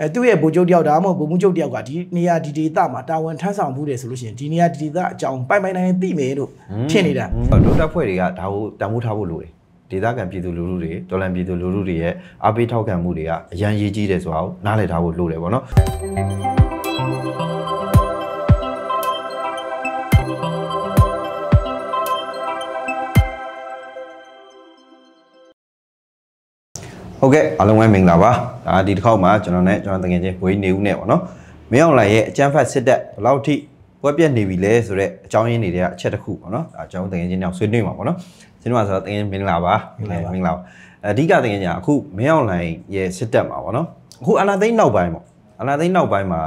အဲသူ့ရဲ့ဗိုလ်ချုပ်တယောက်ဒါမှမဟုတ်ဗိုလ်မှူးချုပ်တယောက်ကဒီနေရာဒီဒေသမှာတာဝန်ထမ်းဆောင်မှုတယ်ဆိုလို့ရှိရင်ဒီနေရာဒီဒေသအကြောင်းပိုင်ပိုင်နိုင်နိုင်သိမယ်လို့ထင်နေတာဒုတက်ဖွဲ့တွေကဒါကိုတန်ဖိုးထားဖို့လိုတယ်ဒေသခံပြည်သူလူထုတွေဒေါ်လန်ပြည်သူလူထုတွေရဲ့အားပေးထောက်ခံမှုတွေကအရန်ရေးကြီးတယ်ဆိုတာကိုနားလည်ထားဖို့လိုတယ်ပေါ့နော် ဟုတ်ကဲ့အားလုံးပဲမင်္ဂလာပါဒါဒီတစ်ခေါက်မှာကျွန်တော်နဲ့ကျွန်တော်တကယ်ချင်းဝေးနေဦးနဲ့ပေါ့နော်မင်းအောင်လှိုင်ရဲ့အကျန်းဖတ်စစ်တပ်ဘယ်လောက်ထိပွဲပြက်နေပြီလဲဆိုတော့အကြောင်းရင်းတွေတဲ့အချက်တစ်ခုပေါ့နော်ဒါကျွန်တော်တကယ်ချင်းညောင်ဆွေးနွေးမှာပေါ့နော်ဆွေးနွေးမှာဆိုတော့တကယ်ချင်းမင်္ဂလာပါမင်္ဂလာပါအဓိကတကယ်ချင်းအခုမင်းအောင်လှိုင်ရဲ့စစ်တပ်မှာပေါ့နော်အခုအနာသိန်းနောက်ပိုင်းပေါ့အနာသိန်းနောက်ပိုင်းမှာ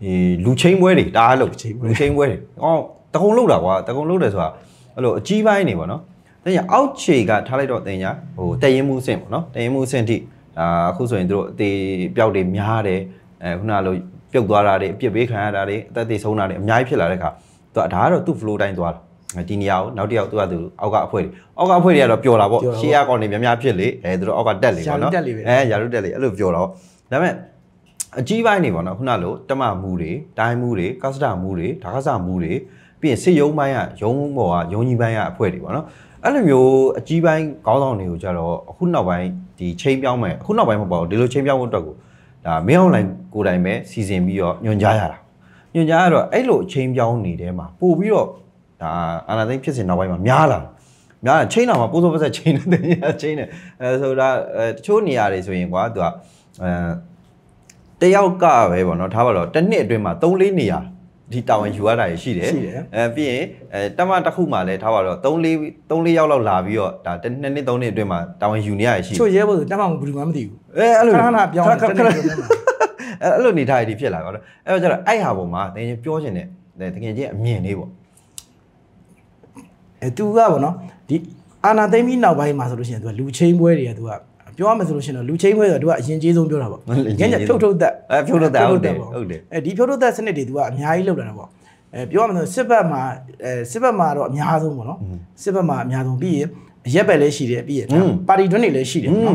ဒီလူချင်းပွဲတွေတားလို့လူချင်းပွဲတွေအော်တကုံလောက်တာကွာတကုံလောက်တယ်ဆိုတာအဲ့လိုအကြီးပိုင်းနေပေါ့နော် တင်ညာအောက်ခြေကထားလိုက်တော့တင်ညာဟိုတရင်မှုအဆင့်ပေါ့နော်တရင်မှုအဆင့်ထိဒါအခုဆိုရင်တို့အသေးပြောက်တွေများတယ်အဲခုနလိုပြုတ်သွားတာတွေအပြစ်ပေးခံရတာတွေအသက်သေဆုံးတာတွေအများကြီးဖြစ်လာတဲ့ခါသူကဒါကတော့သူ့ flow တိုင်းသွားတာဒီနေရာကိုနောက်တစ်ယောက်သူကသူအောက်ကအဖွဲ့တွေအောက်ကအအဖွဲ့တွေကတော့ပျော်တာပေါ့ရှေ့ကကောင်တွေများများဖြစ်လေအဲသူတို့အောက်ကတက်လေပေါ့နော်အဲယာရုတက်လေအဲ့လိုပျော်တော့ဒါပေမဲ့အကြီးပိုင်းနေပေါ့နော်ခုနလိုတမမှုတွေဒိုင်းမှုတွေကစတာမှုတွေဒါကစမှုတွေပြီးရင်စစ်ရုံးပိုင်းကရုံးပေါ်ကရုံးကြီးပိုင်းကအဖွဲ့တွေပေါ့နော် အဲ့လိုမျိုးအကြီးပိုင်းခေါင်းဆောင်တွေကိုကြတော့အခုနောက်ပိုင်းဒီချိန်ပြောင်းမယ်အခုနောက်ပိုင်းမပေါ့ဒီလိုချိန်ပြောင်းဖို့အတွက်ကိုဒါမင်းအွန်လိုင်းကိုယ်တိုင်ပဲစီစဉ်ပြီးတော့ညွှန်ကြားရတာညွှန်ကြားရတော့အဲ့လိုချိန်ပြောင်းနေတဲ့မှာပို့ပြီးတော့ဒါအာနာသိန်းဖြစ်စဉ်နောက်ပိုင်းမှာများလာများလာချိန်တော်မှာပိုးစိုးပတ်ဆက်ချိန်နေတဲ့ချိန်နေအဲဆိုတာအဲတချို့နေရာတွေဆိုရင်ကွာသူကအဲတယောက်ကပဲပေါ့နော်ထားပါတော့တစ်နှစ်အတွင်းမှာ3 4နေရာ ဒီတာဝန်ယူရတာရှိတယ်အဲပြီးရင်အဲတမတစ်ခုမှလည်းထားပါတော့3 4 3 4ယောက်လောက်လာပြီးတော့ဒါတစ်နှစ်နှစ်3နှစ်အတွင်းမှာတာဝန်ယူနေရရှိချို့ရဲဖို့ဆိုတမမှဘူးမှမသိဘူးအဲအဲ့လိုခဏခဏပြောင်းတယ်တနေ့ပြောင်းတယ်အဲအဲ့လိုနေထားရည်ဖြစ်လာပါတော့အဲ့တော့ကျတော့အဲ့ဟာပေါ်မှာတကယ်ချင်းပြောချင်တဲ့တကယ်ချင်းအမြင်လေးပေါ့အဲသူကဗောနော်ဒီအာနာသိမ့်ပြီးနောက်ပိုင်းမှာဆိုလို့ရှိရင်သူကလူချင်းပွဲတွေကသူက ပြောရမယ်ဆိုလို့ရှိရင်တော့လူချင်းပွဲဆိုတော့သူကအရင်ကြီးဆုံးပြောတာပေါ့ညညဖြုတ်ထုတ်သက်အဲဖြုတ်ထုတ်သက်ဟုတ်တယ်ဟုတ်တယ်အဲဒီဖြုတ်ထုတ်သက်စနစ်တွေသူကအများကြီးလောက်လာတာပေါ့အဲပြောရမယ်ဆိုစစ်ဘက်မှာအဲစစ်ဘက်မှာတော့အများဆုံးပေါ့နော်စစ်ဘက်မှာအများဆုံးပြီးရင်ရက်ပဲလည်းရှိတယ်ပြီးရင်ပါတီတွင်းတွေလည်းရှိတယ်နော်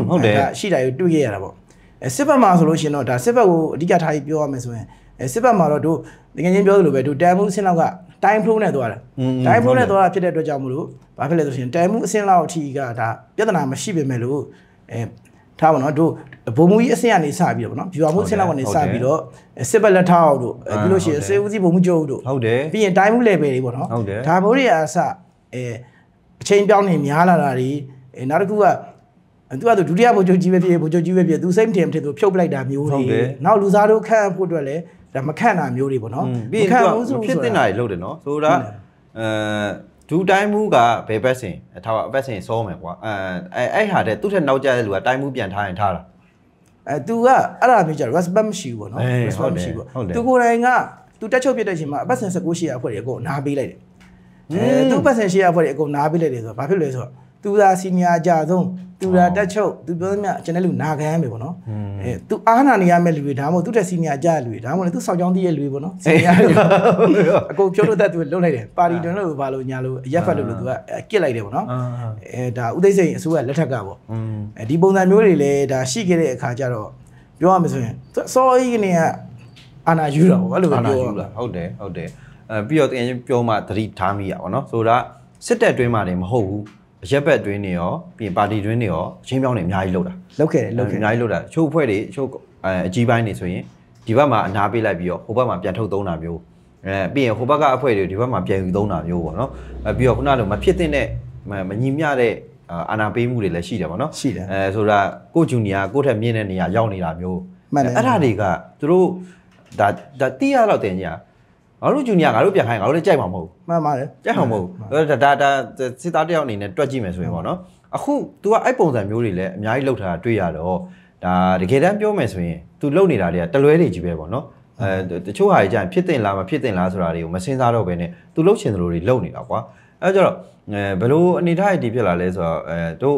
ရှိတာကိုတွေ့ခဲ့ရတာပေါ့အဲစစ်ဘက်မှာဆိုလို့ရှိရင်တော့ဒါစစ်ဘက်ကိုအဓိကထားပြီးပြောရမယ်ဆိုရင်အဲစစ်ဘက်မှာတော့တို့တကယ်ချင်းပြောသလိုပဲတို့တန်မှုအဆင့်လောက်ကတိုင်းဖလိုးနဲ့သွားတာတိုင်းဖလိုးနဲ့သွားတာဖြစ်တဲ့အတွက်ကြောင့်မလို့ဘာဖြစ်လဲဆိုရင်တန်မှုအဆင့်လောက်အထိကဒါပြဿနာမရှိပေမဲ့လို့ အဲထားပါတော့တို့ဘုံမူကြီးအဆင့်ကနေစပြီးတော့ဗောနော်ဗျူဟာမှုအဆင့်လောက်ကနေစပြီးတော့စစ်ဘက်လက်ထောက်တို့ပြီးလို့ရှိရင်စေဦးစီးဘုံမှုချုပ်တို့ဟုတ်တယ်ပြီးရင်တိုင်းမှု level တွေဗောနော်ဟုတ်တယ်ဒါမိုးတွေအစအဲအချိန်ပြောင်းနေများလာတာတွေအဲနောက်တစ်ခုကသူကသူဒုတိယဘုံချုပ်ကြီးပဲဖြစ်ဘုံချုပ်ကြီးပဲဖြစ်သူစိတ်မထင်မထင်သူဖြုတ်ပလိုက်တာမျိုးဟုတ်တွေတယ်နောက်လူစားတို့ခန့်ဖို့အတွက်လည်းဒါမခန့်တာမျိုးတွေဗောနော်ပြီးရင်သူကဖြစ်တင်တာတွေလုပ်တယ်နော်ဆိုတာအဲ ဒူတိုင်းမှုကဘယ်ဘက်စင်ထားပါအဘက်စင်စောမယ်ကွာအဲအဲအဲ့ဟာတဲ့သူ့ထက်နောက်ကျတဲ့လူကတိုင်းမှုပြန်ထားရင်ထားတာအဲ तू ကအဲ့ဒါမျိုးကြ respect မရှိဘူးဗောနော်အေး respect မရှိဘူးဟုတ်တယ်သူကိုယ်တိုင်က तू တက်ချုပ်ပြတဲ့အချိန်မှာအပတ်စဉ်19ရှီယာအဖွဲ့တွေအကုန်နားပေးလိုက်တယ်အဲသူပတ်စဉ်ရှီယာအဖွဲ့တွေအကုန်နားပေးလိုက်တယ်ဆိုတော့ဘာဖြစ်လဲဆိုတော့ သူသာစီနီယာအကြဆုံးသူသာတက်ချုပ်သူပြောသမျှကျွန်တဲ့လူနာခံရမယ်ပေါ့နော်အဲသူအားနာနေရမယ့်လူတွေဒါမှမဟုတ်သူတက်စီနီယာအကြလူတွေဒါမှမဟုတ်သူဆောက်ချောင်းတည့်ရဲ့လူတွေပေါ့နော်စီနီယာအကုန်ပြောလို့တက်သူလုံလိုက်တယ်ပါတီတွင်လို့ဘာလို့ညာလို့အရက်ဖက်လို့လို့သူကကစ်လိုက်တယ်ပေါ့နော်အဲဒါဥသိစိန်အစိုးရလက်ထက်ကပေါ့အဲဒီပုံစံမျိုးတွေလည်းဒါရှိခဲ့တဲ့အခါကျတော့ပြောရမယ်ဆိုရင်စောကြီးကနေကအာနာယူတာပေါ့အဲ့လိုပြောတာဟုတ်တယ်ဟုတ်တယ်အဲပြီးတော့တင်ပြောမှသတိထားမိရပါတော့နော်ဆိုတော့စစ်တပ်တွင်းမှာနေမဟုတ်ဘူး ရက်ဘက်အတွင်းနေရောပြီးရင်ပါတီအတွင်းနေရောအချင်းပြောင်းနေအများကြီးလောက်တာလောက်ခဲ့တယ်လောက်ခဲ့အများကြီးလောက်တာချို့အဖွဲ့တွေချို့အဲအကြီးပိုင်းနေဆိုရင်ဒီဘက်မှာအနာပေးလိုက်ပြီးတော့ဟိုဘက်မှာပြန်ထုတ်သုံးတာမျိုးအဲပြီးရင်ဟိုဘက်ကအဖွဲ့တွေဒီဘက်မှာပြန်ယူသုံးတာမျိုးပေါ့နော်အဲပြီးတော့ခုနကလိုမဖြစ်တဲ့မမညီမျှတဲ့အာနာပေးမှုတွေလည်းရှိတယ်ပေါ့နော်ရှိတယ်အဲဆိုတာကိုဂျူနီယာကိုထက်မြင့်တဲ့နေရာရောက်နေတာမျိုးမှန်တယ်အဲ့ဒါတွေကသူတို့ဒါဒါတိရတော့တင်ကြီးอ่ะ ငါတို့ဂျူနီယာငါတို့ပြန်ခိုင်းငါတို့လည်းကြိုက်မှာမဟုတ်ဘူး မှန်ပါတယ် ကြိုက်မှာမဟုတ်ဘူးဒါဒါဒါစစ်သားတယောက်အနေနဲ့တွက်ကြည့်မယ်ဆိုရင်ပေါ့နော်အခု तू ကအဲ့ပုံစံမျိုးတွေလည်းအများကြီးလောက်ထားတာတွေ့ရတော့ဒါတကယ်တမ်းပြောမယ်ဆိုရင် तू လုံနေတာတွေကတလွဲတွေကြီးပဲပေါ့နော်အဲတချို့ဟာကြီးကြာရင်ဖြစ်တင်လားမဖြစ်တင်လားဆိုတာတွေကိုမစင်စားတော့ဘဲနဲ့ तू လုံချင်သလိုတွေလုံနေတာကွာအဲကြတော့အဲဘယ်လိုအနေထားရည်ဖြစ်လာလဲဆိုတော့အဲတို့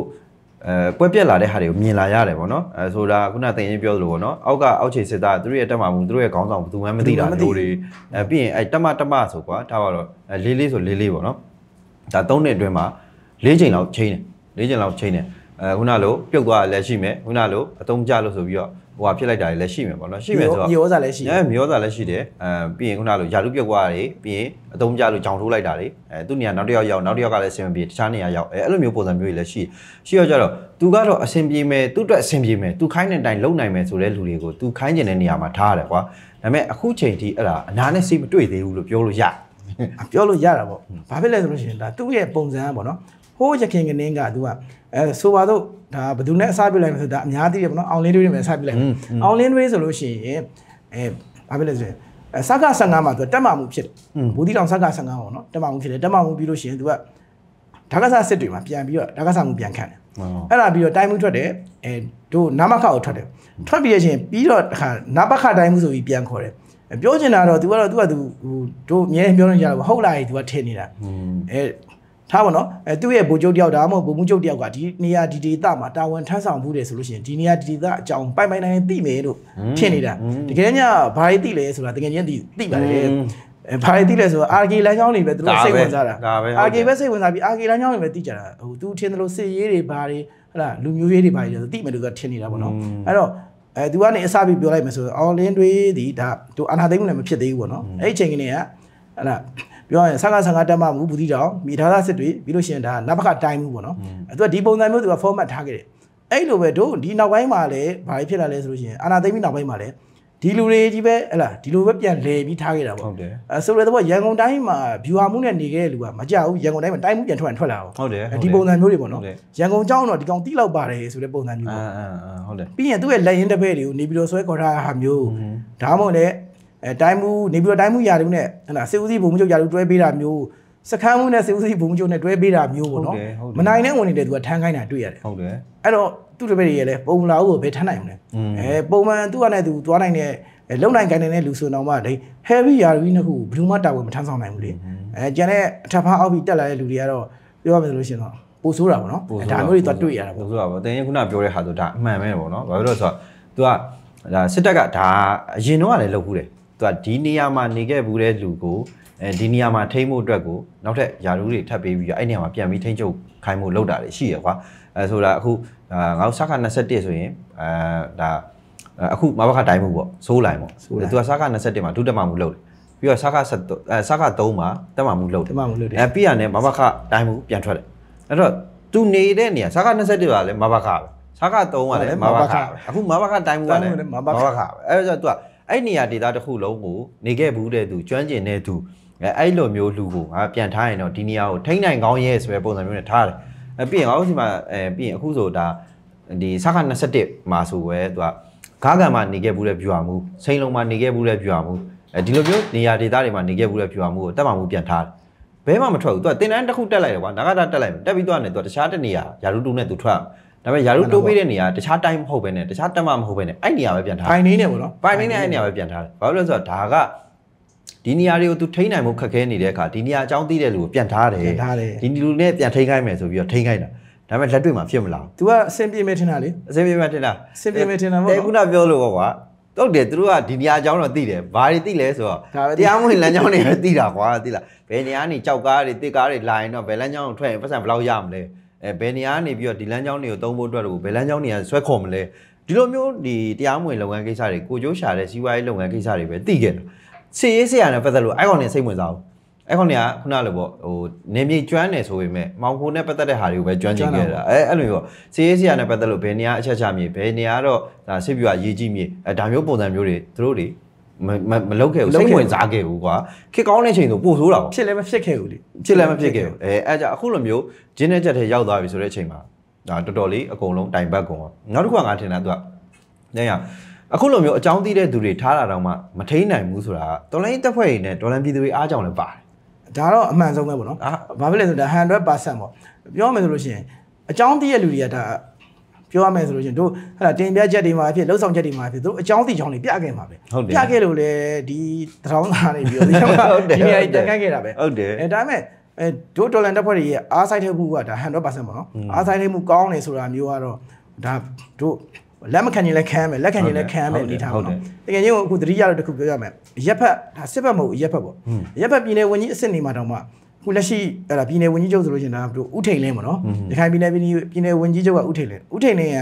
အဲပွဲပြက်လာတဲ့ဟာတွေကိုမြင်လာရတယ်ပေါ့နော်အဲဆိုတာခုနတင်ရင်ပြောသလိုပေါ့နော်အောက်ကအောက်ခြေစစ်သားသူတို့ရဲ့တက်မှာမှုသူတို့ရဲ့ခေါင်းဆောင်ဘယ်သူမှမသိတာမျိုးတွေအဲပြီးရင်အဲတက်မတက်မဆိုကွာဒါပါတော့အဲလေးလေးဆိုလေးလေးပေါ့နော်ဒါသုံးနှစ်အတွင်းမှာ၄ချိန်လောက်ချိန်တယ်၄ချိန်လောက်ချိန်တယ်အဲခုနလိုပြုတ်သွားလည်းရှိမယ်ခုနလိုအတုံးကြလို့ဆိုပြီးတော့ ဟဟိုဟာဖြစ်လိုက်တာတွေလည်းရှိမယ်ပေါ့နော်ရှိမယ်ဆိုတော့မြေဩဇာလည်းရှိတယ်အဲမြေဩဇာလည်းရှိတယ်အဲပြီးရင်ခုနလိုယာလူပြုတ်သွားတာတွေပြီးရင်အတုံးကြလို့ကြောင်ထိုးလိုက်တာတွေအဲသူ့နေရာနောက်တစ်ယောက်ရောက်နောက်တစ်ယောက်ကလည်းအဆင်မပြေတခြားနေရာရောက်အဲအဲ့လိုမျိုးပုံစံမျိုးတွေလည်းရှိရှိတော့ကြတော့သူကတော့အဆင်ပြေမယ်သူ့အတွက်အဆင်ပြေမယ်သူခိုင်းတဲ့အတိုင်းလုံနိုင်မယ်ဆိုတဲ့လူတွေကိုသူခိုင်းကျင်တဲ့နေရာမှာထားရတယ်ကွာဒါပေမဲ့အခုချိန်ထိအဲ့ဒါအနာနဲ့စိတ်မတွေ့သေးဘူးလို့ပြောလို့ရပြောလို့ရတာပေါ့ဘာဖြစ်လဲဆိုလို့ရှိရင်ဒါသူ့ရဲ့ပုံစံကပေါ့နော် ဟိုးရခင်ကနင်းကသူကအဲဆိုပါတော့ဒါဘယ်သူနဲ့အစားပြလိုက်မလဲဆိုတော့ဒါအများသိတယ်ပေါ့နော်အောင်လင်းတွေးတွေနဲ့အစားပြလိုက်မယ်အောင်လင်းတွေးဆိုလို့ရှိရင်အဲဘာဖြစ်လဲဆိုရင်အဲစက္က15မှာသူတက်မှမှုဖြစ်တယ်ဘူဒီတောင်စက္က15ပေါ့နော်တက်မှမှုဖြစ်တယ်တက်မှမှုပြီးလို့ရှိရင်သူကဓာကစားစစ်တွေမှာပြန်ပြီးတော့ဓာကစားမှုပြန်ခံတယ် အဲ့ဒါပြီးတော့တိုင်းမှုထွက်တယ်အဲတို့နာမခကိုထွက်တယ်ထွက်ပြီးရချင်းပြီးတော့တခါနာပခတိုင်းမှုဆိုပြီးပြန်ခေါ်တယ်ပြောချင်တာတော့ तू ကတော့ तू က तू ဟိုတို့အမြဲပြောနေကြတာဟုတ်လား तू ကထင်နေတာအဲ ထားပါတော့အဲသူ့ရဲ့ဗိုလ်ချုပ်တယောက်ဒါမှမဟုတ်ဗိုလ်မှူးချုပ်တယောက်ကဒီနေရာဒီဒေသမှာတာဝန်ထမ်းဆောင်မှုတယ်ဆိုလို့ရှိရင်ဒီနေရာဒီဒေသအကြောင်းပိုင်ပိုင်နိုင်နိုင်သိမယ်လို့ထင်နေတာတကယ်ညဘာတွေသိလဲဆိုတာတကယ်ချင်းသိသိပါတယ်အဲဘာတွေသိလဲဆိုတော့ RK လမ်းကြောင်းတွေပဲသူတို့စိတ်ဝင်စားတာဒါပဲ RK ပဲစိတ်ဝင်စားပြီး RK လမ်းကြောင်းတွေပဲသိကြတာဟိုသူထင်တယ်လို့စစ်ရေးတွေဘာတွေဟလာလူမျိုးရေးတွေဘာတွေသိမယ်လို့သူကထင်နေတာပေါ့နော်အဲ့တော့အဲသူကနေအစပြီးပြောလိုက်မယ်ဆိုတော့အော်လင်းတွေဒီဒါသူအာနာသိမ်းမှုလည်းမဖြစ်သေးဘူးပေါ့နော်အဲ့ဒီအချိန်ကနေကဟလာ ပြောရင်ဆက်ကဆက်ကတက်မှမူဘူးတိတောင်မိသားစုစစ်တွေပြီးလို့ရှိရင်ဒါနဘခတိုင်းမှုပေါ့နော်အဲသူကဒီပုံစံမျိုးသူက format ထားခဲ့တယ်အဲ့လိုပဲတို့ဒီနောက်ပိုင်းမှာလည်းဘာဖြစ်လာလဲဆိုလို့ရှိရင်အာနာသိမ်းပြီးနောက်ပိုင်းမှာလည်းဒီလူတွေကြီးပဲဟလာဒီလိုပဲပြန်လဲပြီးထားခဲ့တာပေါ့ဟုတ်တယ်အဲဆိုတော့ရန်ကုန်တိုင်းမှာဗျူဟာမှုနဲ့နေခဲ့တဲ့လူကမကြောက်ဘူးရန်ကုန်တိုင်းမှာတိုင်းမှုပြန်ထွက်ရင်ထွက်လာအောင်ဟုတ်တယ်ဒီပုံစံမျိုးတွေပေါ့နော်ဟုတ်တယ်ရန်ကုန်ကျောင်းတော့ဒီကောင်တိလောက်ပါတယ်ဆိုတဲ့ပုံစံမျိုးအာပေါ့အာအာဟုတ်တယ်ပြီးရင်သူ့ရဲ့လက်ရင်းတစ်ဖက်တွေကိုနေပြီးတော့ဆွဲခေါ်ထားတာဟာမျိုးဒါမှမဟုတ်လည်း အဲတိုင်းမှုနေပြီးတော့တိုင်းမှုယာတူနဲ့ဟလာစေဦးစီးဘုံမှုချုပ်ယာတူတွဲပေးတာမျိုးစခန်းမှုနဲ့စေဦးစီးဘုံမှုချုပ်နဲ့တွဲပေးတာမျိုးပေါ့နော်မနိုင်တဲ့ဝင်နေတဲ့သူကထမ်းခိုင်းတာတွေ့ရတယ်ဟုတ်တယ်အဲ့တော့သူ့တစ်ဖက်တွေလည်းပုံလာဦးကိုဘယ်ထမ်းနိုင်မလဲအဲပုံမှန်သူ့ကနဲ့သူသွားနိုင်တဲ့လုံနိုင်ကိုင်းနေတဲ့လူဆိုတော့မှဒိ heavy ယာရီနှစ်ခုဘယ်သူမှတာဝန်မထမ်းဆောင်နိုင်ဘူးလေအဲကျန်တဲ့အထက်ဖားအောက်ပြီးတက်လာတဲ့လူတွေကတော့ပြောရမယ်ဆိုလို့ရှိရင်တော့ပိုဆိုးတာပေါ့နော်ဒါမျိုးတွေသွားတွေ့ရတာပေါ့ပို့ဆိုတာပေါ့တင်ရင်ခုနပြောတဲ့ဟာဆိုဒါအမှန်ပဲပေါ့နော်ဘာဖြစ်လို့လဲဆိုတော့ तू ကဒါစစ်တပ်ကဒါအရင်တော့ကလည်းလုပ်ဘူးတယ် तू ကဒီနေရာမှာနေခဲ့ဘူးတဲ့လူကိုအဲဒီနေရာမှာထိမ့်ဖို့အတွက်ကိုနောက်ထပ်ယာရုတွေထပ်ပေးပြီးတော့အဲ့နေရာမှာပြန်ပြီးထိမ့်ချုပ်ခိုင်းဖို့လုပ်တာတွေရှိရကွာအဲဆိုတာအခုအာငါတို့စခ21ဆိုရင်အဲဒါအခုမဘခတိုင်းမှုပေါ့စိုးလိုင်းပေါ့စိုးလိုင်းသူကစခ21မှာဒုတက်မှမှုလုပ်တယ်ပြီးတော့စခ73အဲစခ3မှာတက်မှမှုလုပ်တယ်တက်မှမှုလုပ်တယ်အဲပြီးရနဲ့မဘခတိုင်းမှုပြန်ထွက်တယ်အဲ့တော့သူနေတဲ့နေရာစခ21ကလည်းမဘခပဲစခ3ကလည်းမဘခပဲအခုမဘခတိုင်းမှုကလည်းမဘခပဲအဲ့တော့သူက အဲ့နေရာဒေသတစ်ခုလုံးကိုနေခဲ့ဘူးတဲ့သူကျွမ်းကျင်တဲ့သူအဲအဲ့လိုမျိုးလူကိုငါပြန်ထားရင်တော့ဒီနေရာကိုထိန်းနိုင်ကောင်းရဲ့ဆိုတဲ့ပုံစံမျိုးနဲ့ထားတယ်အဲပြီးရင်ငါတို့ဒီမှာအဲပြီးရင်အခုဆိုဒါဒီစခ21မှာဆိုပဲသူကဂါကန်မှာနေခဲ့ဘူးတဲ့ viewer မှုစိန်လုံးမှာနေခဲ့ဘူးတဲ့ viewer မှုအဲဒီလိုမျိုးနေရာဒေသတွေမှာနေခဲ့ဘူးတဲ့ viewer မှုကိုတက်မှမှုပြန်ထားတယ်ဘဲမှမထွက်ဘူးသူကတင်တန်းတစ်ခုတက်လိုက်တယ်ကွာနာဂတာတက်လိုက်မယ်တက်ပြီးသွားတယ်သူကတခြားတစ်နေရာယာရုတူနဲ့သူထွက် ဒါပေမဲ့ယာရုတိုးပေးတဲ့နေရာတခြားတိုင်းမဟုတ်ဘဲနဲ့တခြားတက်မှမဟုတ်ဘဲနဲ့အဲ့နေရာပဲပြန်ထားဖိုင်နေနေပေါ့နော်ပိုင်နေနဲ့အဲ့နေရာပဲပြန်ထားတယ်ဘာလို့လဲဆိုတော့ဒါကဒီနေရာတွေကိုသူထိန်းနိုင်မှုခက်ခဲနေတဲ့အခါဒီနေရာအကြောင်းသိတဲ့လူကိုပြန်ထားတယ်ပြန်ထားတယ်ဒီလူနဲ့ပြန်ထိန်းခိုင်းမယ်ဆိုပြီးတော့ထိန်းခိုင်းတာဒါပေမဲ့လက်တွေ့မှာဖြစ်မလား तू ကအဆင်ပြေမယ်ထင်တာလေအစင်းပြမတင်တာအဆင်ပြေမယ်ထင်တာပေါ့တဲ့ခုနပြောလို့ပေါ့ကွာတော့တယ်သူတို့ကဒီနေရာအကြောင်းတော့သိတယ်ဘာတွေသိလဲဆိုတော့ဒါပဲသိတရားမဝင်လမ်းကြောင်းတွေပဲသိတာကွာသိလားဘယ်နေရာကနေကြောက်ကားတွေတစ်ကားတွေလာရင်တော့ဘယ်လမ်းကြောင်းကိုထွက်ရင်ပတ်စံဘယ်လောက်ရမလဲ အဲဘယ်နေရာကနေပြီးတော့ဒီလမ်းကြောင်းတွေကိုသုံးဖို့အတွက်ကိုဘယ်လမ်းကြောင်းတွေကဆွဲခေါ်မလဲဒီလိုမျိုးဒီတရားမဝင်လုပ်ငန်းကိစ္စတွေကိုကြိုးရှာတဲ့စီးပွားရေးလုပ်ငန်းကိစ္စတွေပဲသိခဲ့တာစီရေးဆရာနဲ့ပတ်သက်လို့အိုင်ကွန်နေစိတ်ဝင်စားဘူးအဲ့ခေါင်းကခုနလိုပေါ့ဟိုနေမြေကျွမ်းနေဆိုပေမဲ့မောင်ခိုနဲ့ပတ်သက်တဲ့ဟာတွေကိုပဲကျွမ်းကျင်ခဲ့တာအဲအဲ့လိုမျိုးစီရေးဆရာနဲ့ပတ်သက်လို့ဘယ်နေရာအချက်ချမြေဘယ်နေရာတော့ဒါစစ်ပြူကရေးကြည့်မြေအဲဒါမျိုးပုံစံမျိုးတွေသူတို့တွေ မမမလုပ်ခဲ့ဘူးစိတ်ဝင်စားခဲ့ဘူးကွာခစ်ကောင်းတဲ့ချိန်ဆိုပို့ဆိုးတာပေါ့ဖြစ်လည်းမဖြစ်ခဲ့ဘူးလေဖြစ်လည်းမဖြစ်ခဲ့ဘူးအဲအဲကြင့်အခုလိုမျိုးဂျင်းနဲ့ချက်ထဲရောက်သွားပြီဆိုတဲ့အချိန်မှာဒါတော်တော်လေးအကုန်လုံးတိုင်ပတ်ကုန်ပါနောက်တစ်ခုကငါထင်တာသူကညရအခုလိုမျိုးအကြောင်းသိတဲ့သူတွေထားတာတော့မှမထိန်နိုင်ဘူးဆိုတာကတော်လိုင်းတက်ဖွဲ့တွေနဲ့တော်လိုင်းပြည်သူတွေအားကြောင့်လည်းပါတယ်ဒါတော့အမှန်ဆုံးပဲပေါ့နော်အာဘာဖြစ်လဲဆိုတော့100%ပေါ့ပြောမယ်ဆိုလို့ရှိရင်အကြောင်းသိတဲ့လူတွေကဒါ ပြောရမယ်ဆိုလို့ရှိရင်တို့ဟဲ့လားတင်ပြချက်တွေမှာဖြစ်လှုပ်ဆောင်ချက်တွေမှာဖြစ်တို့အကြောင်းသိချောင်းတွေပြခဲ့မှာပဲဟုတ်တယ်ပြခဲ့လို့လေဒီတထောင်းသားတွေပြီးတော့ဒီမှာဟုတ်တယ်ဒီနေရာကြီးတက်ခတ်ခဲ့တာပဲဟုတ်တယ်အဲဒါပေမဲ့အဲဒိုဒေါ်လန်တက်ဖွဲ့တွေရဲ့အားဆိုင်တဲ့မှုကဒါ100%ပေါ့နော်အားဆိုင်တဲ့မှုကောင်းတယ်ဆိုတာမျိုးကတော့ဒါတို့လက်မခံရင်လည်းခံရမယ်လက်ခံရင်လည်းခံရမယ်အနေထားပေါ့နော်တကယ်ကြီးအခုသတိရတော့တစ်ခုပြောရမယ်ရက်ဖက်ဒါစစ်ဖက်မဟုတ်ရက်ဖက်ပေါ့ရက်ဖက်ပြည်နယ်ဝန်ကြီးအစ်စ်နေမှာတောင်မှ ခုလက်ရှိအဲ့ဒါပြည်နယ်ဝန်ကြီးချုပ်ဆိုလို့ရှိရင်ဒါတို့ဥထိန်လင်းပေါ့နော်ရခိုင်ပြည်နယ်ပြည်နယ်ဝန်ကြီးချုပ်ကဥထိန်လင်းဥထိန်လင်းက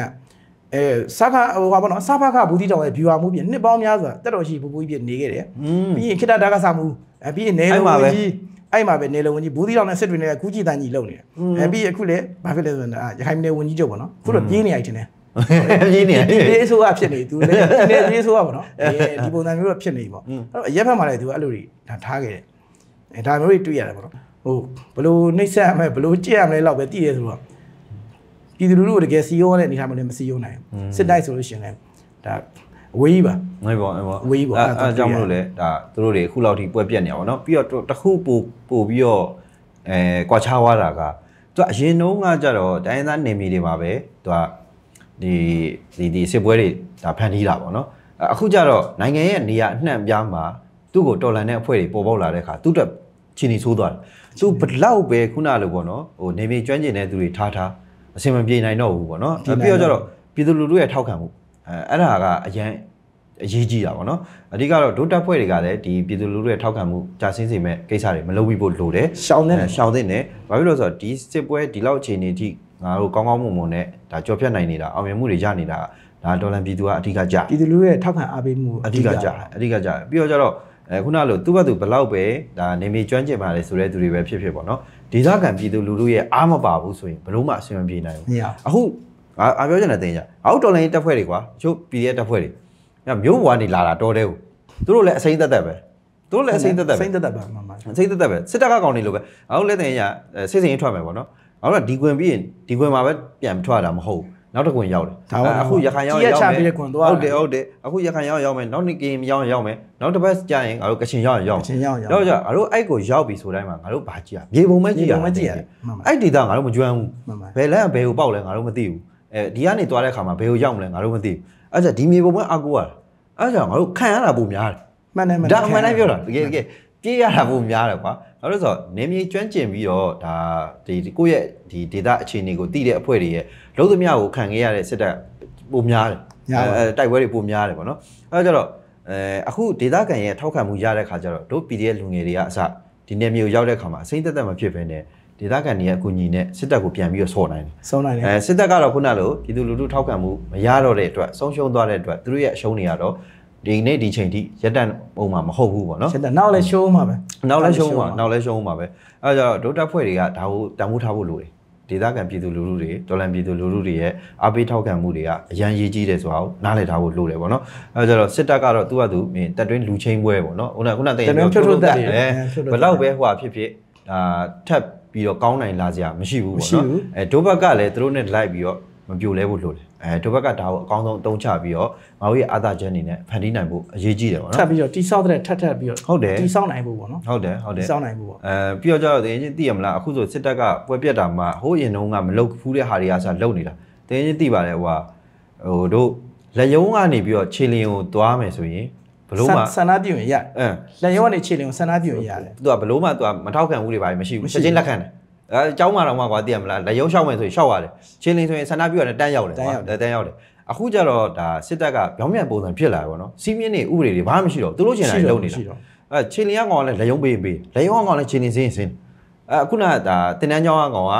အဲစခဟိုပါဘောနော်စဖခဘူးတီတောင်ရဲ့ viewer မှုပြင်နှစ်ပေါင်းများစွာတက်တော်ရှိဘူးဘူးကြီးပြင်နေခဲ့တယ်อืมပြီးရင်ခိတဒါကစားမှုအဲပြီးရင်နေလုံးဝင်ကြီးအဲ့မှာပဲနေလုံးဝင်ကြီးဘူးတီတောင်နဲ့စစ်တွေနဲ့ကူးကြည့်တန်းကြီးလုံနေတယ်အဲပြီးအခုလေဘာဖြစ်လဲဆိုတော့ရခိုင်ပြည်နယ်ဝင်ကြီးချုပ်ပေါ့နော်အခုတော့ပြေးနေရိုက်တင်တယ်ကြီးနေဒီလေးဆိုးကဖြစ်နေသူလည်းဒီလေးလေးဆိုးကပေါ့နော်ဒီပုံစံမျိုးတော့ဖြစ်နေပေါ့အဲ့တော့ရက်ဖက်မှာလည်းသူအဲ့လိုတွေဒါထားခဲ့တယ်အဲဒါမျိုးတွေတွေ့ရတယ်ပေါ့နော် ဟိုဘလို့နှိမ့်ဆက်ရမယ်ဘလို့ကြည့်ရမယ်လောက်ပဲသိရဲဆိုတော့ပြည်သူလူထုကိုတကယ်စီယိုးတဲ့အနေထားမျိုးလည်းမစီယိုးနိုင်ဘူးစစ်တိုက်ဆိုလို့ရှိရင်လည်းဒါအဝေးကြီးပါငွေပေါ့ငွေပေါ့ဝေးပေါ့အဲအဲ့ဒါအဲကြောင့်မလို့လေဒါသူတို့တွေအခုလောက်ထိပွဲပြက်နေရပါတော့ပြီးတော့တစ်ခုပို့ပို့ပြီးတော့အဲကွာခြားသွားတာကသူကအရင်တုန်းကကြတော့တိုင်းရင်းသားနေမီတွေမှာပဲသူကဒီဒီဒီစစ်ပွဲတွေဒါဖန်တီးတာပေါ့နော်အဲအခုကြတော့နိုင်ငံရဲ့နေရာအနှံ့အပြားမှာသူ့ကိုတော်လန်တဲ့အဖွဲ့တွေပေါ်ပေါက်လာတဲ့အခါသူ့တက်ချီနီဆိုးသွားတယ် သူဘလောက်ပဲခုနလိုပေါ့နော်ဟိုနေမီကျွမ်းကျင်တဲ့သူတွေထားထားအဆင်မပြေနိုင်တော့ဘူးပေါ့နော်အဲပြီးတော့ကြတော့ပြည်သူလူထုရဲ့ထောက်ခံမှုအဲအဲ့ဒါကအရန်အရေးကြီးတာပေါ့နော်အဓိကတော့ဒုတပ်ဖွဲ့တွေကလည်းဒီပြည်သူလူထုရဲ့ထောက်ခံမှုကြာဆင်းစေမဲ့ကိစ္စတွေမလုပ်ပြီးဖို့လိုတယ်ရှောင်းနေတယ်အဲရှောင်သင့်တယ်ဘာဖြစ်လို့လဲဆိုတော့ဒီစစ်ပွဲဒီလောက်အခြေအနေအထိငါတို့ကောင်းကောင်းမွန်မွန်နဲ့ဒါကြော်ဖြတ်နိုင်နေတာအောင်မြင်မှုတွေရနေတာဒါဒေါ်လာပြည်သူကအဓိကကြပြည်သူလူရဲ့ထောက်ခံအားပေးမှုအဓိကကြအဓိကကြပြီးတော့ကျတော့ အဲခုနလိုသူ့ဘက်သူဘလောက်ပဲဒါနေမီကျွမ်းကျင်ပါလေဆိုတဲ့သူတွေပဲဖြစ်ဖြစ်ပေါ့နော်ဒေသခံပြည်သူလူထုရဲ့အားမပါဘူးဆိုရင်ဘလို့မှအဆင်မပြေနိုင်ဘူးမရအခုငါအပြောချင်တဲ့တင်ကြအောက်တော်လိုင်းတက်ဖွဲ့တွေကွာတချို့ PDF တက်ဖွဲ့တွေညမျိုးဘွားနေလာတာတော်တယ်ကိုသူတို့လည်းအစိမ့်သက်သက်ပဲသူတို့လည်းအစိမ့်သက်သက်ပဲစိမ့်သက်သက်ပါမှန်ပါအစိမ့်သက်သက်ပဲစစ်တပ်ကကောင်နေလို့ပဲအောက်လည်းတင်ရစစ်စင်ရေးထွက်မယ်ပေါ့နော်အောက်ကဒီကွင်ပြီးရင်ဒီကွင်မှာပဲပြန်ထွက်တာမဟုတ်ဘူး နောက်တစ်ကွင်ရောက်တယ်အခုရခိုင်ရောက်ရောက်မယ်ဟုတ်တယ်ဟုတ်တယ်အခုရခိုင်ရောက်ရောက်မယ်နောက်နေ့ကရင်ရောက်ရောက်မယ်နောက်တစ်ပတ်ကြာရင်ငါတို့ကချင်ရောက်ရောက်ချင်းရောက်ရောက်တော့ကြငါတို့အဲ့ကိုရောက်ပြီဆိုတိုင်းမှာငါတို့ဘာကြည့်ရမြေပုံပဲကြည့်ရမကြည့်ရတယ်မှန်ပါအဲ့ဒီသားငါတို့မကြွမ်းဘူးမှန်ပါဘယ်လမ်းကဘယ်ကိုပေါက်လဲငါတို့မသိဘူးအဲဒီကနေသွားတဲ့ခါမှာဘယ်ကိုရောက်မလဲငါတို့မသိဘူးအဲ့ဒါဒီမြေပုံပဲအကူရတာအဲ့ဒါငါတို့ခံရတာပုံများတယ်မှန်တယ်မှန်ဒါအမှန်တိုင်းပြောတာတကယ်တကယ် ပြေးရတာပုံများတယ်ကွာဘာလို့လဲဆိုတော့နေမြေကျွမ်းကျင်ပြီးတော့ဒါဒီကိုယ့်ရဲ့ဒီ data အခြေအနေကိုသိတဲ့အဖွဲ့တွေရဲ့လုံးသမျှကိုခံခဲ့ရတဲ့စစ်တပ်ပုံများတယ်အဲတိုက်ပွဲတွေပုံများတယ်ပေါ့နော်အဲ့ဒါကြတော့အဲအခု data ကန်ရဲ့ထောက်ခံမှုရတဲ့ခါကျတော့တို့ PDF လူငယ်တွေကအစဒီနေမြေကိုရောက်တဲ့ခါမှာအစိမ့်သက်သက်မဖြစ်ဘဲနဲ့ဒေသခံတွေရဲ့အကူအညီနဲ့စစ်တပ်ကိုပြန်ပြီးတော့ဆော့နိုင်တယ်ဆုံးနိုင်တယ်အဲစစ်တပ်ကတော့ခုနလိုပြည်သူလူထုထောက်ခံမှုမရတော့တဲ့အတွက်ဆုံးရှုံးသွားတဲ့အတွက်သူတို့ရဲ့အရှုံးတွေကတော့ ဒီနေ့ဒီချိန်ထိရက်တန့်ပုံမှာမဟုတ်ဘူးပေါ့နော်ချက်တယ်နောက်လည်းရှိုးမှာပဲနောက်လဲရှုံးမှာနောက်လဲရှုံးမှာပဲအဲဒါကြောင့်ဒုတက်ဖွဲ့တွေကဒါကိုတန်ဖိုးထားဖို့လိုတယ်ဒေသခံပြည်သူလူထုတွေဒေါ်လန်ပြည်သူလူထုတွေရဲ့အားပေးထောက်ခံမှုတွေကအရန်ရေးကြီးတယ်ဆိုတာကိုနားလည်ထားဖို့လိုတယ်ပေါ့နော်အဲဒါကြောင့်စစ်တပ်ကတော့သူ့ဟာသူမင်းတက်တွင်းလူချင်းပွဲပေါ့နော်ခုနကခုနတည်းဘလောက်ပဲဟိုဟာဖြစ်ဖြစ်ဒါထပ်ပြီးတော့ကောင်းနိုင်လာစရာမရှိဘူးပေါ့နော်အဲဒိုဘက်ကလည်းသူတို့နဲ့လိုက်ပြီးတော့ မပြိုလဲဖို့လိုတယ်အဲဒိုဘက်ကဒါကိုအကောင်းဆုံးအသုံးချပြီးတော့ငါတို့ရဲ့အာသာချက်အနေနဲ့ဖန်တီးနိုင်ဖို့အရေးကြီးတယ်ပေါ့ထပ်နော်ပြီးတော့တိဆောက်တဲ့ထပ်ထပ်ပြီးတော့ဟုတ်တယ်တိဆောက်နိုင်ဖို့ပေါ့နော်ဟုတ်တယ်ဟုတ်တတိယ်ဆောက်နိုင်ဖို့ပေါ့အဲပြီးတော့ကျတော့တင်းချင်းသိရမလားအခုဆိုစစ်တပ်ကပွဲပြတ်တာမှဟိုးရင်တုန်းကမလုတ်ဖူးတဲ့ဟာတွေကစလုတ်နေတာတင်းချင်းသိပါတယ်ဟိုဟာဟိုတို့လက်ယုံကနေပြီးတော့ခြေလင်းကိုသွားမယ်ဆိုရင်ဘလို့မှဆန္ဒပြုရင်ရအင်းလက်ရုံးကနေခြေလင်ကိုဆန္ဒပြုရင်ရတယ်သူကဘလို့မှသူကမထောက်ခံဘူးတွေပါမရှိဘူးမရှိချက်ချင်းလက်ခံတယ် အဲအเจ้าမတော်မှကွာသိရမလားလက်ယုံရှောက်မယ်ဆိုရင်ရှောက်ရတယ်ခြေလင်းဆိုရင်ဆန္ဒပြုရတယ်တန်းရောက်တယ်ကွာတန်းရောက်တယ်အခုကျတော့ဒါစစ်တပ်ကပြောင်းပြန်ပုံစံဖြစ်လာတယ်ပေါ့နော်စီးမြင့်နေဥပဒေတွေဘာမှမရှိတော့ဘူးသူတို့ချင်တာလုပ်နေတာ ရှိတော့ အဲခြေလျင်ကကောင်ကလည်းလက်ယုံပေးရင်ပေးလက်ယုံကကောင်လည်းခြေလျင်စင်းရင်စင်းအဲအခုနကဒါတင်တန်းချောင်းကကောင်က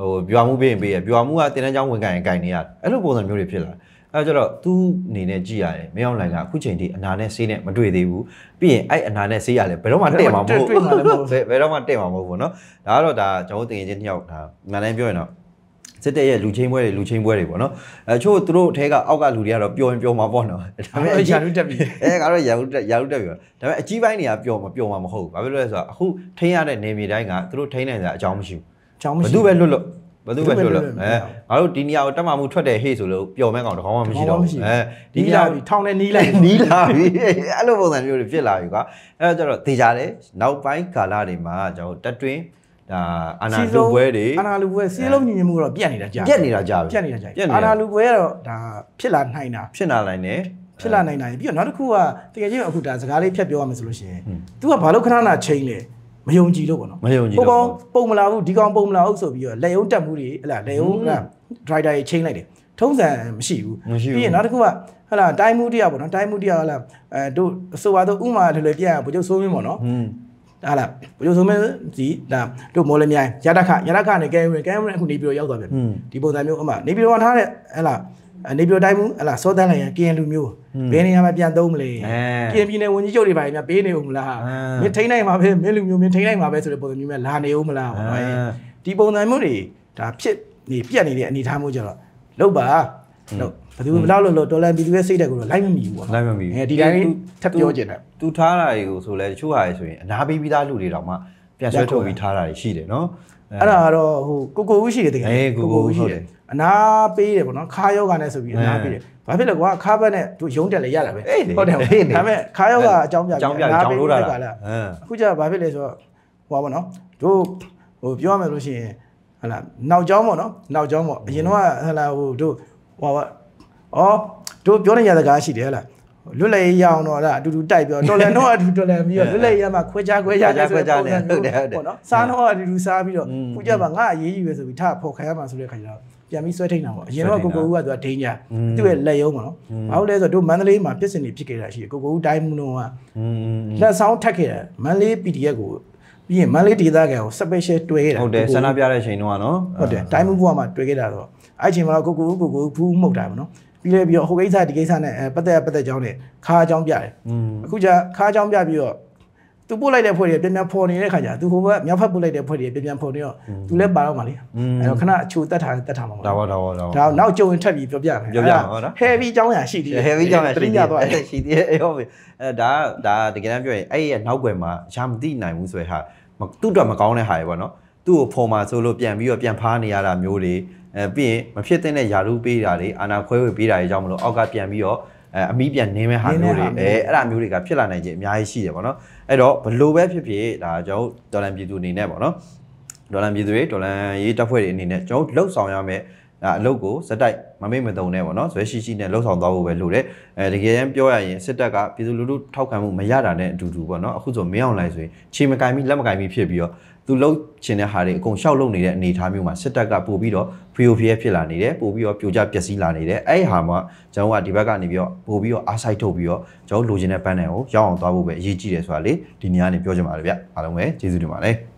ဟိုပြွာမှုပေးရင်ပေးရပြွာမှုကတင်တန်းချောင်းဝင်ကန်ရင်ကန်နေရတယ်အဲ့လိုပုံစံမျိုးတွေဖြစ်လာ အဲကြတော့သူအနေနဲ့ကြည့်ရတယ်မင်းအောင်လိုင်ကအခုချိန်ထိအနာနဲ့ဆေးနဲ့မတွေ့သေးဘူးပြီးရင်အဲ့အနာနဲ့ဆေးရလဲဘယ်တော့မှတဲ့မှာမဟုတ်ဘူးဘယ်တော့မှတဲ့မှာမဟုတ်ဘူးเนาะဒါကတော့ဒါကျွန်တော်တင်ရင်ချင်းတစ်ယောက်ဒါမှန်တိုင်းပြောရင်တော့စစ်တဲ့ရဲ့လူချင်းပွဲတွေလူချင်းပွဲတွေပေါ့နော်အဲချို့သူတို့အထဲကအောက်ကလူတွေကတော့ပျော်ရင်ပျော်မှာပေါ့နော်ဒါပေမဲ့ အဲ့ရာလူတက်ပြီ အဲကတော့ရာဟုတက်ရာဟုတက်ပြီပါဒါပေမဲ့အကြီးပိုင်းတွေကပျော်မပျော်မှာမဟုတ်ဘူးဘာဖြစ်လို့လဲဆိုတော့အခုထိန်းရတဲ့နေမြေတိုင်းကသူတို့ထိန်းနိုင်တဲ့အကြောင်းမရှိ ချောင်း ဘူး မရှိ ဘသူပဲလွတ်လွတ်ဘသူပဲလွတ်လွတ် ဘယ်သူပဲလွတ်လွတ်အဲငါတို့ဒီနေရာကိုတက်မှမှုထွက်တယ်ဟေ့ဆိုလို့ပျော်မဲ့ကောင်တစ်ကောင်မှမရှိတော့ဘူးအဲဒီနေရာပြီထောင်းနဲ့နီးလိုက်နီးလာပြီအဲ့လိုပုံစံမျိုးတွေဖြစ်လာပြီကွာအဲ့တော့ကျတော့သေချာတယ်နောက်ပိုင်းကာလတွေမှာကျွန်တော်တက်တွင်းဒါအာနာလူပွဲတွေအာနာလူပွဲစီးလုံးညီညွတ်မှုတော့ပြတ်နေတာကြာပြက်နေတာကြာပြီပြတ်နေတာကြာပြက်နေအာနာလူပွဲကတော့ဒါဖြစ်လာနိုင်တာဖြစ်လာနိုင်တယ်ဖြစ်လာနိုင်တာပြီးတော့နောက်တစ်ခုကတကယ်ချင်းအခုဒါစကားလေးဖြတ်ပြောရမယ်ဆိုလို့ရှိရင် तू ကဘာလို့ခဏခဏချိန်လဲ မယုံကြည်လို့ပေါ့နော်မယုံကြည်ဟိုတော့ကောင်ပုံမလာဘူးဒီကောင်ပုံမလာဘူးဆိုပြီးတော့လက်ယုံတက်မှုတွေဟဲ့လားလက်ယုံကဒရိုက်တာကြီးချိန်လိုက်တယ်ထုံးစံမရှိဘူးမရှိဘူးပြီးရင်နောက်တစ်ခုကဟဲ့လားတိုင်းမှုတရားပေါ့နော်တိုင်းမှုတရားဟဲ့လားအဲတို့ဆိုပါတော့ဥမာလွယ်လွယ်ပြရဗိုလ်ချုပ်စိုးမင်းပေါ့နော်ဟွန်းဟာလားဘယ်လိုဆိုမဲဒီဒါတို့မော်လမြိုင်ရတခရတခနဲ့ကဲဝင်ကဲဝင်အခုနေပြီးတော့ရောက်သွားပြန်ဟွန်းဒီပုံစံမျိုးအမှနေပြီးတော့ထားတဲ့ဟဲ့လား နေပြည်တော်တိုင်းမှုဟလာစောတန်းလိုက်ရကရင်လူမျိုးဘယ်နေရာမှာပြန်သုံးမလဲကရင်ပြည်နယ်ဝန်ကြီးချုပ်တွေပါများပေးနေဦးမလားမင်းထိန်းနိုင်မှာပဲမင်းလူမျိုးမင်းထိန်းနိုင်မှာပဲဆိုတဲ့ပုံစံမျိုးများလာနေဦးမလားဒီပုံစံမျိုးတွေဒါဖြစ်နေပြက်နေတဲ့အနေအထားမျိုးကြတော့လောက်ပါလို့ဘယ်သူဘလောက်လို့လို့ဒေါ်လာပြည်သူရဲ့စိတ်တက်ကိုတော့လိုက်မမီဘူးပေါ့လိုက်မမီဘူးအဲဒီတိုင်းထပ်ပြောချင်တယ်သူထားတာတွေကိုဆိုလဲတချို့ဟာတွေဆိုရင်အနာပေးပြီးသားလူတွေတောင်မှပြန်ဆွဲထုတ်ပြီးထားတာတွေရှိတယ်နော်အဲ့ဒါကတော့ဟိုကိုကိုဦးရှိတယ်တကယ်အေးကိုကိုဦးဟုတ်တယ် အနာပေးတယ်ပေါ့နော်ခါယောဂနဲ့ဆိုပြီးအနာပေးတယ်ဘာဖြစ်လဲကွာခါဘက်နဲ့သူရုံးတက်လဲရတာပဲအေးလေဟုတ်တယ်အေးလေဒါပေမဲ့ခါယောဂအကြောင်းပြအကြောင်းပြကြောင်းလို့တာလားအင်းအခုကျဘာဖြစ်လဲဆိုတော့ဟိုပါပေါ့နော်တို့ဟိုပြောရမယ်လို့ရှိရင်ဟလာနောက်ကျောင်းပေါ့နော်နောက်ကျောင်းပေါ့အရင်တော့ဟလာဟိုတို့ဟိုပါအော်တို့ပြောနေရတဲ့ကားရှိတယ်ဟလားလွတ်လပ်ရေးရအောင်တော့အဲ့ဒါအတူတူတိုက်ပြောတော်လန်တော့အတူတော်လန်ပြီးတော့လွတ်လပ်ရေးရမှာခွဲခြားခွဲခြားဆိုတဲ့ပုံစံမျိုးပေါ့နော်စားတော့အတူတူစားပြီးတော့ခုကျမှငါအရေးကြီးပဲဆိုပြီးထဖော်ခိုင်းရမှာဆိုတဲ့ခါကျတော့ပြန်ပြီးဆွဲထိတ်တာပေါ့အရင်တော့ကိုကိုဦးကသူကဒိန်းညာသူ့ရဲ့လက်ရုံးပေါ့နော်ဘာလို့လဲဆိုတော့တို့မန္တလေးမှာပြစ်စင်တွေဖြစ်ခဲ့တာရှိတယ်ကိုကိုဦးတိုင်းမှုလုံးကလက်ဆောင်ထက်ခဲ့တယ်မန္တလေး PDF ကိုပြီးရင်မန္တလေးဒေသခံကို special တွဲခဲ့တာဟုတ်တယ်ဆန္ဒပြတဲ့အချိန်တုန်းကနော်ဟုတ်တယ်တိုင်းမှုဘုရားမှာတွဲခဲ့တာတော့အဲ့အချိန်မှာကိုကိုဦးကိုကိုဦးဘူးမှုတ်တာပေါ့နော်ပြီးလဲပြီးတော့ဟိုကိစ္စဒီကိစ္စနဲ့ပတ်သက်ပတ်သက်ကြောင်းနဲ့ခါးအကြောင်းပြတယ်အခုကျခါးအကြောင်းပြပြီးတော့ သူပို့လိုက်တဲ့ဖွဲ့တွေပြန်ပြန်ဖော်နေတဲ့ခါကျသူဟိုဘက်မြောက်ဖက်ပို့လိုက်တဲ့ဖွဲ့တွေပြန်ပြန်ဖော်နေတော့သူလည်းပါတော့မှာလေအဲ့တော့ခဏအချိုတက်ထားတက်ထားမှာပါဒါပါဒါပါဒါပါဒါနောက်ကြုံရင်ထပ်ပြီးပြောပြမယ်ပြောပြမယ်ဟုတ်နော် heavy အကြောင်းအရာရှိသေးတယ် heavy ကြောင့်ရှိတသေးရတယ်သွားတယ်ရှိသေးတယ်အေးဟုတ်ပြီအဲဒါဒါတကယ်တမ်းပြောရင်အဲ့ဒီရဲ့နောက်ွယ်မှာရှာမသိနိုင်ဘူးဆိုတဲ့ဟာမသူ့အတွက်မကောင်းတဲ့ဟာတွေပေါ့နော်သူ့ကိုဖော်မှာဆိုလို့ပြန်ပြီးတော့ပြန်ဖားနေရတာမျိုးတွေအဲပြီးရင်မဖြစ်တဲ့ယာရုပေးတာတွေအာနာခွဲဝေပေးတာတွေကြောင့်မလို့အောက်ကပြန်ပြီးတော့ အဲအမီးပြန်နင်းမဲ့ဟာမျိုးတွေအဲအဲ့ဒါမျိုးတွေကဖြစ်လာနိုင်ခြင်းအများကြီးရှိတယ်ပေါ့နော်အဲ့တော့ဘလို့ပဲဖြစ်ဖြစ်ဒါကျွန်တော်ဒေါ်လန်ပြည်သူအနေနဲ့ပေါ့နော်ဒေါ်လာပြည်သူတွေဒေါ်လာရေးတပ်ဖွဲ့တွေအနေနဲ့ကျွန်တော်လှုပ်ဆောင်ရမယ်ဒါအလုပ်ကိုစက်တိုက်မမိတ်မတုံနဲ့ပေါ့နော်ဇွဲရှိရှိနဲ့လှုပ်ဆောင်သွားဖို့ပဲလိုတယ်အဲတကယ်တမ်းပြောရရင်စစ်တပ်ကပြည်သူလူထုထောက်ခံမှုမရတာနဲ့အတူတူပေါ့နော်အခုဆိုမင်းအောင်လိုက်ဆိုရင်ခြေမကင်ပြီးလက်မကင်ပြီးဖြစ်ပြီးတော့ သူလှုပ်ချင်တဲ့ဟာတွေအကုန်ရှောက်လုပ်နေတဲ့အနေအထားမျိုးမှာစစ်တပ်ကပို့ပြီးတော့ POPF ဖြစ်လာနေတယ်ပို့ပြီးတော့ပြိုကျပျက်စီးလာနေတယ်အဲ့ဒီဟာမှာကျွန်တော်ကဒီဘက်ကနေပြီးတော့ပို့ပြီးတော့အားဆိုင်ထုတ်ပြီးတော့ကျွန်တော်လိုချင်တဲ့ပန်းတိုင်ကိုရောက်အောင်သွားဖို့ပဲအရေးကြီးတယ်ဆိုတာလေဒီနေရာကနေပြောချင်ပါတယ်ဗျအားလုံးပဲကျေးဇူးတင်ပါတယ်